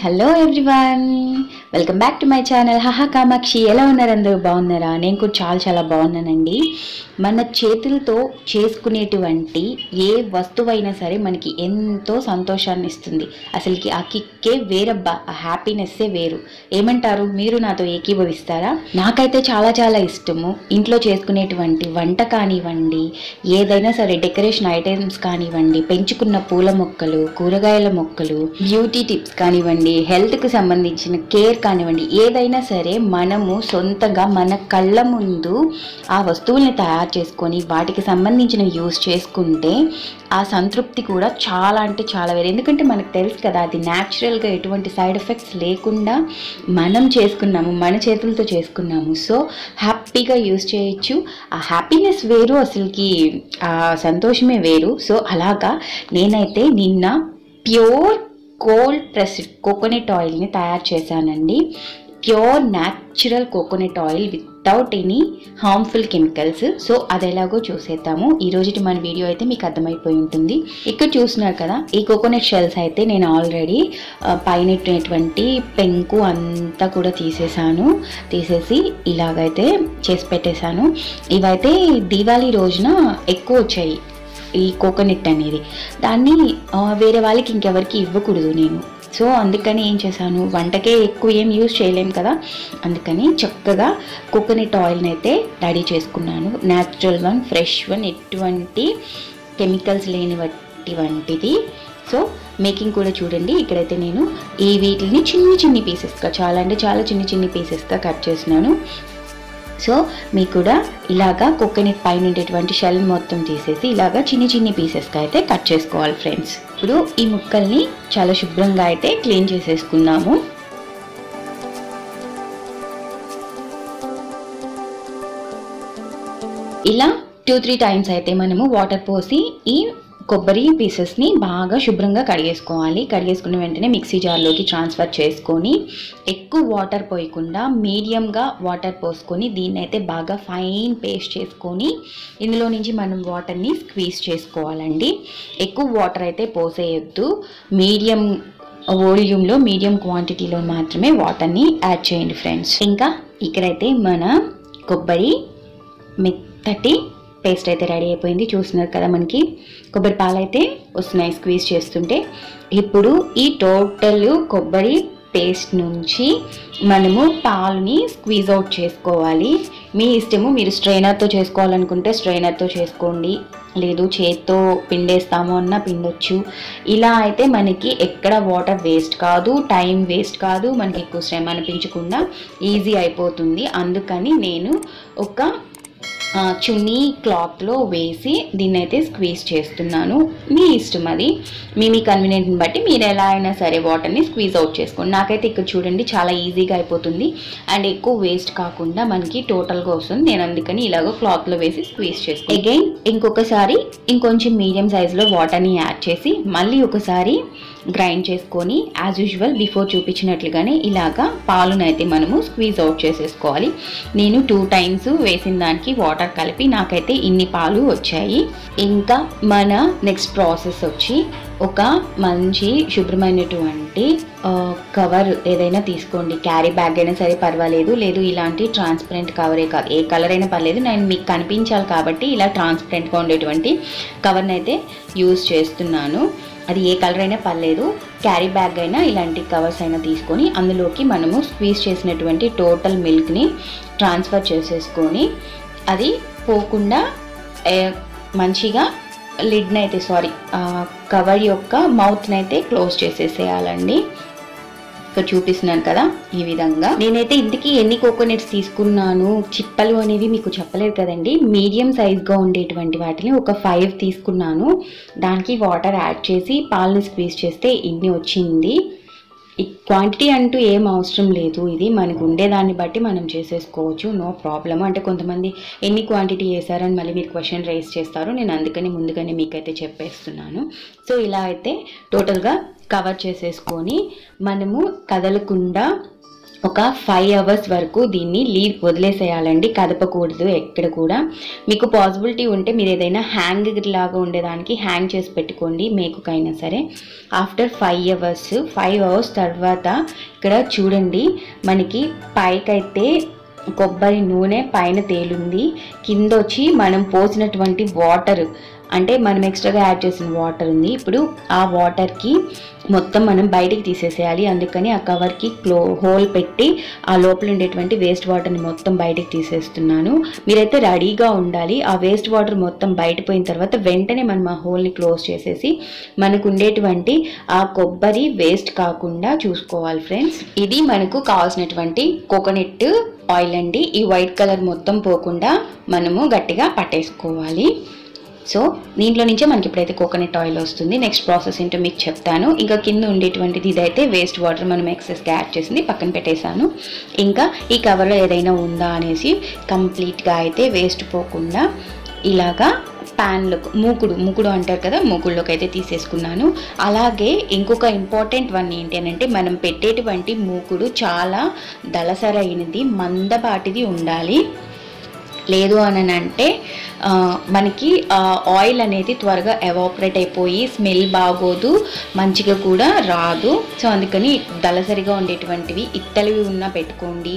Hello everyone welcome back to my channel హహా కామాక్షి ఎలా ఉన్నారు అందరూ? బాగున్నారా? నేను కూడా చాలా చాలా బాగున్నానండి. మన చేతులతో చేసుకునేటువంటి ఏ వస్తువైనా సరే మనకి ఎంతో సంతోషాన్ని ఇస్తుంది. అసలుకి ఆ కిక్కే వేరబ్బా ఆ హ్యాపీనెస్సే వేరు. ఏమంటారు? మీరు నాతో ఏకీభవిస్తారా? నాకైతే చాలా చాలా ఇష్టము. ఇంట్లో చేసుకునేటువంటి వంట కానివ్వండి ఏదైనా సరే డెకరేషన్ ఐటమ్స్ కానివ్వండి పెంచుకున్న పూల మొక్కలు కూరగాయల మొక్కలు బ్యూటీ టిప్స్ కానివ్వండి హెల్త్కి సంబంధించిన కేర్ కానివ్వండి. ఏదైనా సరే మనము సొంతగా మన కళ్ళ ముందు ఆ వస్తువుల్ని తయారు చేసుకొని వాటికి సంబంధించిన యూస్ చేసుకుంటే ఆ సంతృప్తి కూడా చాలా అంటే చాలా వేరు. ఎందుకంటే మనకు తెలుసు కదా అది న్యాచురల్గా ఎటువంటి సైడ్ ఎఫెక్ట్స్ లేకుండా మనం చేసుకున్నాము మన చేతులతో చేసుకున్నాము. సో హ్యాపీగా యూస్ చేయొచ్చు. ఆ హ్యాపీనెస్ వేరు అసలుకి ఆ సంతోషమే వేరు. సో అలాగా నేనైతే నిన్న ప్యూర్ కోల్డ్ ప్రెస్డ్ కోకోనట్ ఆయిల్ని తయారు చేశానండి. Pure natural coconut oil without any harmful chemicals. So అది ఎలాగో చూసేద్దాము. ఈ రోజుటి మన వీడియో అయితే మీకు అర్థమైపోయి ఉంటుంది. ఇక్కడ చూస్తున్నారు కదా ఈ కోకోనట్ షెల్స్ అయితే నేను ఆల్రెడీ పైనటువంటి పెంకు అంతా కూడా తీసేసాను. తీసేసి ఇలాగైతే చేసి పెట్టేశాను. ఇవైతే దీవాళీ రోజున ఎక్కువ వచ్చాయి. ఈ కోకోనట్ అనేది. దాన్ని వేరే వాళ్ళకి ఇంకెవరికి ఇవ్వకూడదు నేను. సో అందుకని ఏం చేశాను? వంటకే ఎక్కువ ఏం యూజ్ చేయలేము కదా? అందుకని చక్కగా కోకోనట్ ఆయిల్ని అయితే రెడీ చేసుకున్నాను. న్యాచురల్ వన్ ఫ్రెష్ వన్ ఎటువంటి కెమికల్స్ లేనివంటివంటిది సో మేకింగ్ కూడా చూడండి. ఇక్కడైతే నేను ఈ వీటిని చిన్ని చిన్ని పీసెస్గా చాలా అంటే చాలా చిన్ని చిన్ని పీసెస్గా కట్ చేసినాను సో మీకు కూడా ఇలాగా కోకోనట్ పైన ఉండేటువంటి షెల్ మొత్తం తీసేసి ఇలాగా చిన్ని చిన్ని పీసెస్గా అయితే కట్ చేసుకోవాలి ఫ్రెండ్స్ ఇప్పుడు ఈ ముక్కల్ని చాలా శుభ్రంగా అయితే క్లీన్ చేసేసుకుందాము. ఇలా టూ త్రీ టైమ్స్ అయితే మనము వాటర్ పోసి ఈ కొబ్బరి పీసెస్ని బాగా శుభ్రంగా కడిగేసుకోవాలి. కడిగేసుకున్న వెంటనే మిక్సీ జార్లోకి ట్రాన్స్ఫర్ చేసుకొని ఎక్కువ వాటర్ పోయకుండా మీడియంగా వాటర్ పోసుకొని దీన్ని అయితే బాగా ఫైన్ పేస్ట్ చేసుకొని ఇందులో నుంచి మనం వాటర్ని స్క్వీజ్ చేసుకోవాలండి. ఎక్కువ వాటర్ అయితే పోసేయొద్దు. మీడియం వోల్యూమ్లో మీడియం క్వాంటిటీలో మాత్రమే వాటర్ని యాడ్ చేయండి ఫ్రెండ్స్. ఇంకా ఇక్కడైతే మన కొబ్బరి మెత్తటి పేస్ట్ అయితే రెడీ అయిపోయింది. చూస్తున్నారు కదా మనకి. కొబ్బరి పాలు అయితే వస్తున్నాయి స్క్వీజ్ చేస్తుంటే. ఇప్పుడు ఈ టోటల్ కొబ్బరి పేస్ట్ నుంచి మనము పాలుని స్క్వీజ్ అవుట్ చేసుకోవాలి. మీ ఇష్టము మీరు స్ట్రైనర్తో చేసుకోవాలనుకుంటే స్ట్రైనర్తో చేసుకోండి. లేదు చేత్తో పిండేస్తాము అన్న పిండొచ్చు. ఇలా అయితే మనకి ఎక్కడ వాటర్ వేస్ట్ కాదు టైం వేస్ట్ కాదు మనకి ఎక్కువ శ్రమ అనిపించకుండా ఈజీ అయిపోతుంది. అందుకని నేను ఒక చున్నీ క్లాత్లో వేసి దీన్ని అయితే స్క్వీజ్ చేస్తున్నాను. మీ ఇష్టం అది. మీ మీ కన్వీనియంట్ని బట్టి మీరు ఎలా అయినా సరే వాటర్ని స్క్వీజ్ అవుట్ చేసుకోండి. నాకైతే ఇక్కడ చూడండి చాలా ఈజీగా అయిపోతుంది. అండ్ ఎక్కువ వేస్ట్ కాకుండా మనకి టోటల్గా వస్తుంది. నేను అందుకని ఇలాగో క్లాత్లో వేసి స్క్వీజ్ చేస్తాను అగైన్ ఇంకొకసారి ఇంకొంచెం మీడియం సైజులో వాటర్ని యాడ్ చేసి మళ్ళీ ఒకసారి గ్రైండ్ చేసుకొని యాజ్ యూజువల్ బిఫోర్ చూపించినట్లుగానే ఇలాగా పాలునైతే మనము స్క్వీజ్ అవుట్ చేసేసుకోవాలి. నేను టూ టైమ్స్ వేసిన దానికి వాటర్ కలిపి నాకైతే ఇన్ని పాలు వచ్చాయి. ఇంకా మన నెక్స్ట్ ప్రాసెస్ వచ్చి ఒక మంచి శుభ్రమైనటువంటి కవర్ ఏదైనా తీసుకోండి. క్యారీ బ్యాగ్ అయినా సరే పర్వాలేదు. లేదు ఇలాంటి ట్రాన్స్పరెంట్ కవరే కాదు. ఏ కలర్ అయినా పర్లేదు. నేను మీకు కనిపించాలి కాబట్టి ఇలా ట్రాన్స్పరెంట్గా ఉండేటువంటి కవర్ని అయితే యూజ్ చేస్తున్నాను. అది ఏ కలర్ అయినా పర్లేదు. క్యారీ బ్యాగ్ అయినా ఇలాంటి కవర్స్ అయినా తీసుకొని అందులోకి మనము స్క్వీజ్ చేసినటువంటి టోటల్ మిల్క్ని ట్రాన్స్ఫర్ చేసేసుకొని అది పోకుండా మంచిగా లిడ్ని అయితే సారీ కవర్ యొక్క మౌత్ని అయితే క్లోజ్ చేసేసేయాలండి. ఇక్కడ చూపిస్తున్నాను కదా ఈ విధంగా. నేనైతే ఇంటికి ఎన్ని కోకోనట్స్ తీసుకున్నాను చిప్పలు అనేవి మీకు చెప్పలేదు కదండి. మీడియం సైజ్గా ఉండేటువంటి వాటిని ఒక ఫైవ్ తీసుకున్నాను. దానికి వాటర్ యాడ్ చేసి పాలని స్క్వీజ్ చేస్తే ఇన్ని వచ్చింది. క్వాంటిటీ అంటూ ఏం అవసరం లేదు. ఇది మనకు ఉండేదాన్ని బట్టి మనం చేసేసుకోవచ్చు. నో ప్రాబ్లం అంటే కొంతమంది ఎన్ని క్వాంటిటీ వేసారని మళ్ళీ మీరు క్వశ్చన్ రైస్ చేస్తారు. నేను అందుకని ముందుగానే మీకైతే చెప్పేస్తున్నాను. సో ఇలా అయితే టోటల్గా కవర్ చేసేసుకొని మనము కదలకుండా ఒక ఫైవ్ అవర్స్ వరకు దీన్ని లీవ్ వదిలేసేయాలండి. కదపకూడదు ఎక్కడ కూడా. మీకు పాసిబిలిటీ ఉంటే మీరు ఏదైనా హ్యాంగ్ లాగా ఉండేదానికి హ్యాంగ్ చేసి పెట్టుకోండి మేకుకైనా సరే. After five hours five hours తర్వాత ఇక్కడ చూడండి మనకి పైకైతే కొబ్బరి నూనె పైన తేలుంది. కింద వచ్చి మనం పోసినటువంటి వాటర్ అంటే మనం ఎక్స్ట్రాగా యాడ్ చేసిన వాటర్ ఉంది. ఇప్పుడు ఆ వాటర్కి మొత్తం మనం బయటికి తీసేసేయాలి. అందుకని ఆ కవర్కి క్లో హోల్ పెట్టి ఆ లోపల ఉండేటువంటి వేస్ట్ వాటర్ని మొత్తం బయటికి తీసేస్తున్నాను. మీరైతే రెడీగా ఉండాలి. ఆ వేస్ట్ వాటర్ మొత్తం బయట పోయిన తర్వాత వెంటనే మనం ఆ హోల్ని క్లోజ్ చేసేసి మనకు ఉండేటువంటి ఆ కొబ్బరి వేస్ట్ కాకుండా చూసుకోవాలి ఫ్రెండ్స్ ఇది మనకు కావాల్సినటువంటి కోకోనట్ ఆయిల్ అండి. ఈ వైట్ కలర్ మొత్తం పోకుండా మనము గట్టిగా పట్టేసుకోవాలి. సో దీంట్లో నుంచే మనకి ఇప్పుడైతే కోకోనట్ ఆయిల్ వస్తుంది. నెక్స్ట్ ప్రాసెస్ ఏంటో మీకు చెప్తాను. ఇంకా కింద ఉండేటువంటిది ఇదైతే వేస్ట్ వాటర్ మనం ఎక్సెస్గా యాడ్ చేసింది పక్కన పెట్టేశాను. ఇంకా ఈ కవర్లో ఏదైనా ఉందా అనేసి కంప్లీట్గా అయితే వేస్ట్ పోకుండా ఇలాగా ప్యాన్లో మూకుడు మూకుడు అంటారు కదా మూకుడులోకి అయితే తీసేసుకున్నాను. అలాగే ఇంకొక ఇంపార్టెంట్ వన్ ఏంటి అని అంటే మనం పెట్టేటువంటి మూకుడు చాలా దళసరైనది మందపాటిది ఉండాలి. లేదు అని అంటే మనకి ఆయిల్ అనేది త్వరగా ఎవాపరేట్ అయిపోయి స్మెల్ బాగోదు మంచిగా కూడా రాదు. సో అందుకని దళసరిగా ఉండేటువంటివి ఇత్తలివి ఉన్నా పెట్టుకోండి.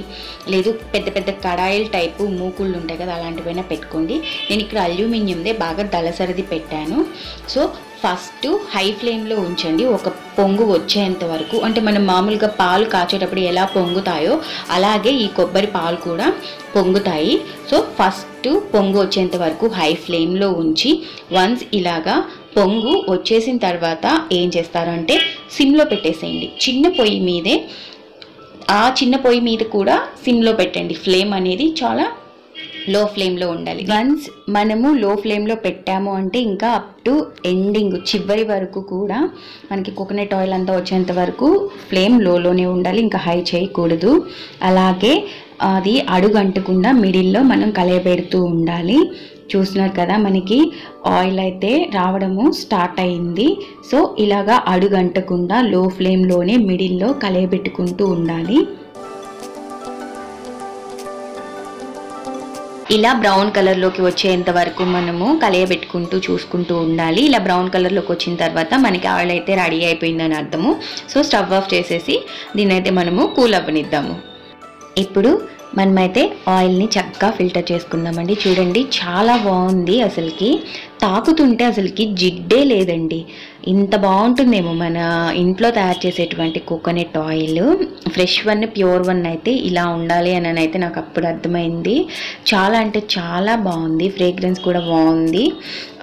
లేదు పెద్ద పెద్ద కడాయిల టైపు మూకుళ్ళు ఉంటాయి కదా అలాంటివైనా పెట్టుకోండి. నేను ఇక్కడ అల్యూమినియందే బాగా దళసరిది పెట్టాను. సో ఫస్ట్ హై ఫ్లేమ్లో ఉంచండి. ఒక పొంగు వచ్చేంత వరకు. అంటే మనం మామూలుగా పాలు కాచేటప్పుడు ఎలా పొంగుతాయో అలాగే ఈ కొబ్బరి పాలు కూడా పొంగుతాయి. సో ఫస్ట్ పొంగు వచ్చేంత వరకు హై ఫ్లేమ్లో ఉంచి వన్స్ ఇలాగా పొంగు వచ్చేసిన తర్వాత ఏం చేస్తారంటే సిమ్లో పెట్టేసేయండి. చిన్న పొయ్యి మీదే ఆ చిన్న పొయ్యి మీద కూడా సిమ్లో పెట్టండి. ఫ్లేమ్ అనేది చాలా లో ఫ్లేమ్లో ఉండాలి. వన్స్ మనము లో ఫ్లేమ్లో పెట్టాము అంటే ఇంకా అప్ టు ఎండింగ్ చివరి వరకు కూడా మనకి కోకోనట్ ఆయిల్ అంతా వచ్చేంత వరకు ఫ్లేమ్ లోలోనే ఉండాలి ఇంకా హై చేయకూడదు. అలాగే అది అడుగు అంటకుండా మిడిల్లో మనం కలయబెడుతూ ఉండాలి. చూస్తున్నారు కదా మనకి ఆయిల్ అయితే రావడము స్టార్ట్ అయింది. సో ఇలాగా అడుగంటకుండా లో ఫ్లేమ్లోనే మిడిల్లో కలయబెట్టుకుంటూ ఉండాలి. ఇలా బ్రౌన్ కలర్లోకి వచ్చేంత వరకు మనము కలయబెట్టుకుంటూ చూసుకుంటూ ఉండాలి. ఇలా బ్రౌన్ కలర్లోకి వచ్చిన తర్వాత మనకి ఆయిల్ అయితే రెడీ అయిపోయిందని అర్థము. సో స్టవ్ ఆఫ్ చేసేసి దీన్నైతే మనము కూల్ అవ్వనిద్దాము. ఇప్పుడు మనమైతే ఆయిల్ని చక్కగా ఫిల్టర్ చేసుకుందామండి. చూడండి చాలా బాగుంది అసలుకి. తాకుతుంటే అసలుకి జిడ్డే లేదండి. ఇంత బాగుంటుందేమో మన ఇంట్లో తయారు చేసేటువంటి coconut oil fresh one pure one అయితే ఇలా ఉండాలి అని అయితే నాకు అప్పుడు అర్థమైంది. చాలా అంటే చాలా బాగుంది ఫ్రేగ్రెన్స్ కూడా బాగుంది.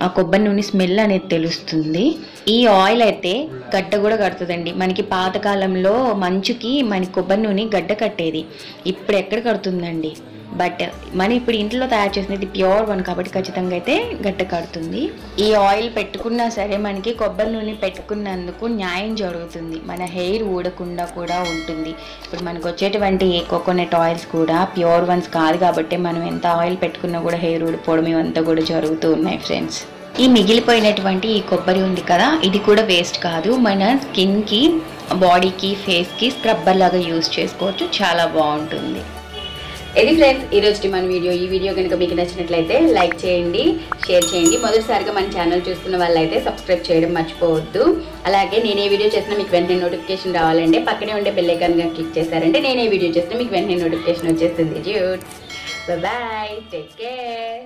ఆ కొబ్బరి నూనె స్మెల్ అనేది తెలుస్తుంది. ఈ ఆయిల్ అయితే గడ్డ కూడా కడుతుందండి. మనకి పాతకాలంలో మంచుకి మన కొబ్బరి నూనె గడ్డ కట్టేది. ఇప్పుడు ఎక్కడ కడుతుందండి? బట్ మనం ఇప్పుడు ఇంట్లో తయారు చేసినది ప్యూర్ వన్ కాబట్టి ఖచ్చితంగా అయితే గడ్డ కడుతుంది. ఈ ఆయిల్ పెట్టుకున్నా సరే మనకి కొబ్బరి నూనె పెట్టుకున్నందుకు న్యాయం జరుగుతుంది. మన హెయిర్ ఊడకుండా కూడా ఉంటుంది. ఇప్పుడు మనకు వచ్చేటువంటి కోకోనట్ ఆయిల్స్ కూడా ప్యూర్ వన్స్ కాదు కాబట్టి మనం ఎంత ఆయిల్ పెట్టుకున్నా కూడా హెయిర్ ఊడిపోవడం ఇవంతా కూడా జరుగుతూ ఉన్నాయి ఫ్రెండ్స్. ఈ మిగిలిపోయినటువంటి ఈ కొబ్బరి ఉంది కదా ఇది కూడా వేస్ట్ కాదు. మన స్కిన్కి బాడీకి ఫేస్కి స్క్రబ్బర్ లాగా యూస్ చేసుకోవచ్చు. చాలా బాగుంటుంది. ఇది ఫ్రెండ్స్ ఈ మన వీడియో ఈ వీడియో కనుక మీకు నచ్చినట్లయితే లైక్ చేయండి షేర్ చేయండి. మొదటిసారిగా మన ఛానల్ చూస్తున్న వాళ్ళైతే సబ్స్క్రైబ్ చేయడం మర్చిపోవద్దు. అలాగే నేను ఏ వీడియో చేసినా మీకు వెంటనే నోటిఫికేషన్ రావాలంటే పక్కనే ఉండే బెల్గా క్లిక్ చేశారంటే నేను ఏ వీడియో చేసినా మీకు వెంటనే నోటిఫికేషన్ వచ్చేస్తుంది. Bye take care